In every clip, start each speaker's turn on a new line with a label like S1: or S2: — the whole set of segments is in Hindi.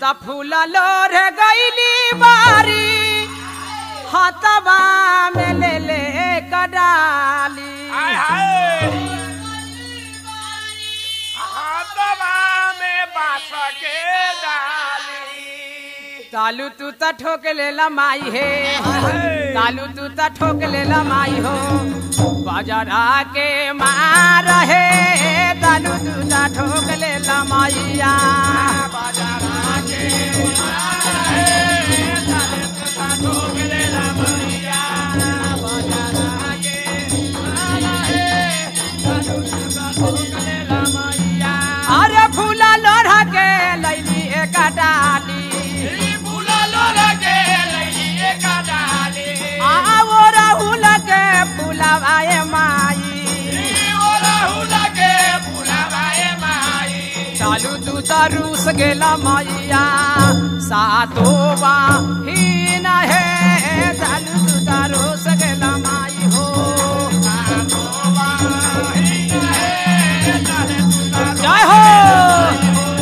S1: त फूल लोरे गईली बारी हतबा में ले ले कडाली
S2: में बास के डाली।
S1: तालू तू त ठोक लेला माई हे। तालू तू तो ठोक ले माई हो। बजरा के मार हे तालू तू तो ठोक ले माईया रूस गेला मैया सातो बाहीन हे चालू तू त रूस गेला माई हो जय हो!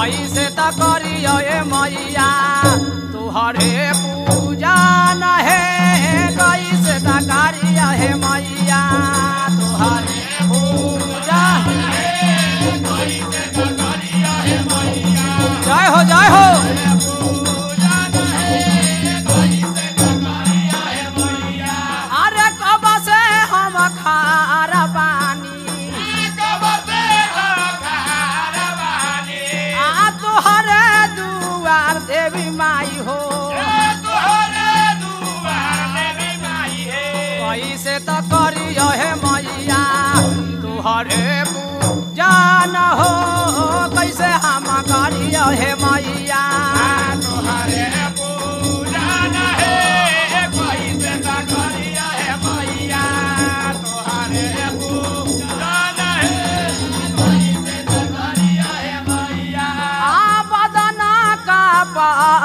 S1: कैसे त करियो ए मैया तुहरे पूजा न हे कैसे त करियो मैया तुहरे माई हो कैसे त करियो हे मैया तुहरे पूजा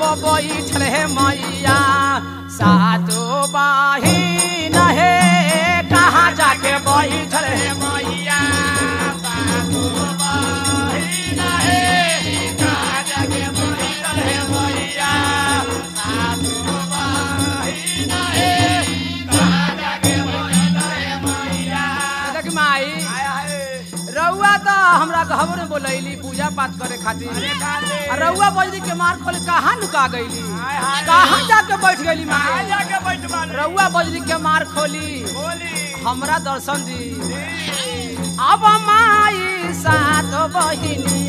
S1: बैठल छे मैया सातो बाहिन हमरा घर में बोलैली पूजा पाठ करे खातिर। रउआ बजरी के मार खोल कहाँ नुका गईली? कहाँ जाके बैठ गईली रउआ बजरी के मार खोली। हमरा दर्शन दी। अब माई सात बहिनी